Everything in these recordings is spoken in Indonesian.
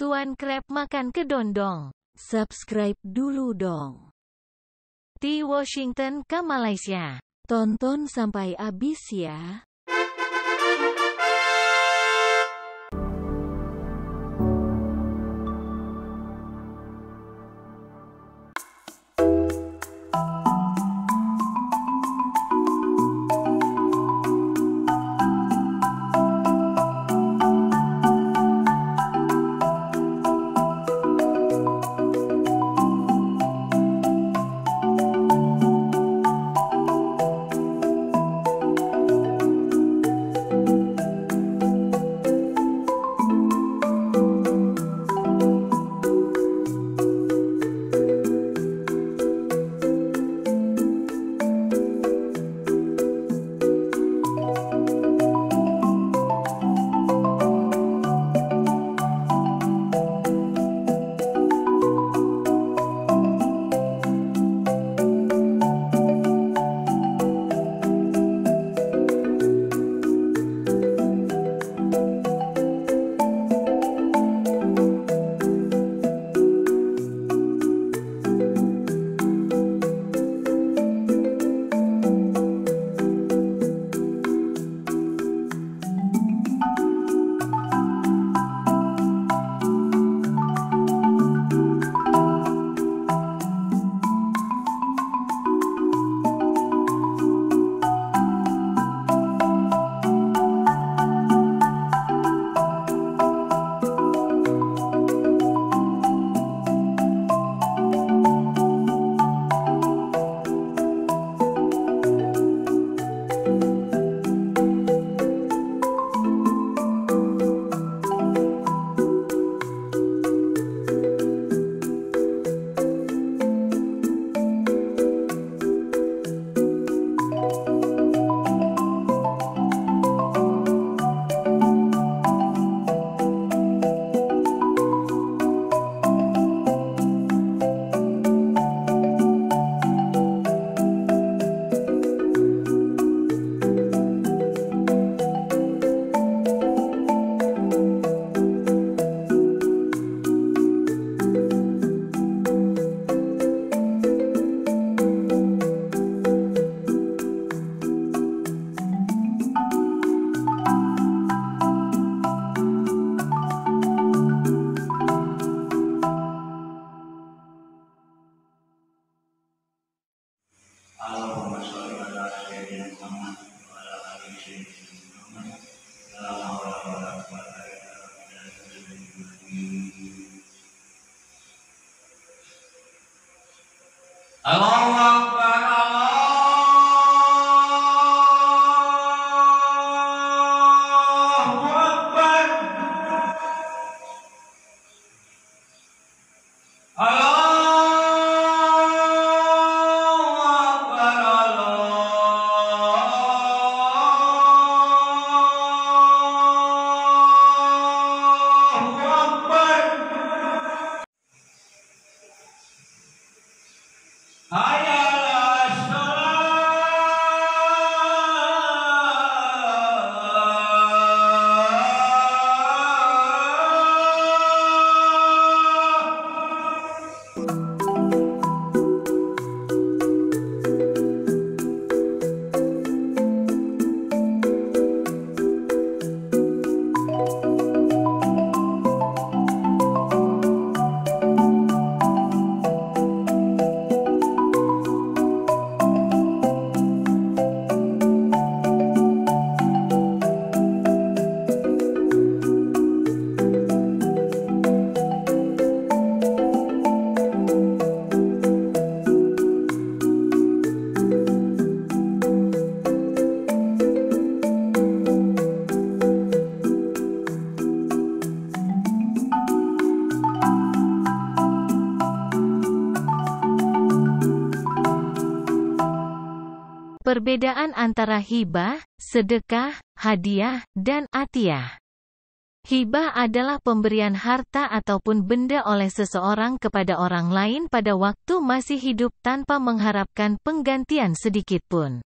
Tuan Crab makan kedondong. Subscribe dulu dong. Di Washington ke Malaysia. Tonton sampai habis ya. Allah Perbedaan antara hibah, sedekah, hadiah, dan atiyah. Hibah adalah pemberian harta ataupun benda oleh seseorang kepada orang lain pada waktu masih hidup tanpa mengharapkan penggantian sedikitpun.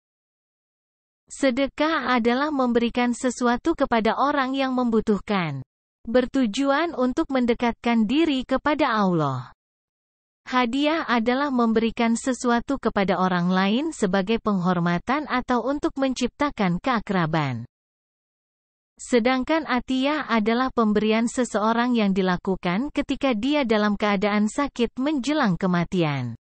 Sedekah adalah memberikan sesuatu kepada orang yang membutuhkan. bertujuan untuk mendekatkan diri kepada Allah. Hadiah adalah memberikan sesuatu kepada orang lain sebagai penghormatan atau untuk menciptakan keakraban. Sedangkan atiyah adalah pemberian seseorang yang dilakukan ketika dia dalam keadaan sakit menjelang kematian.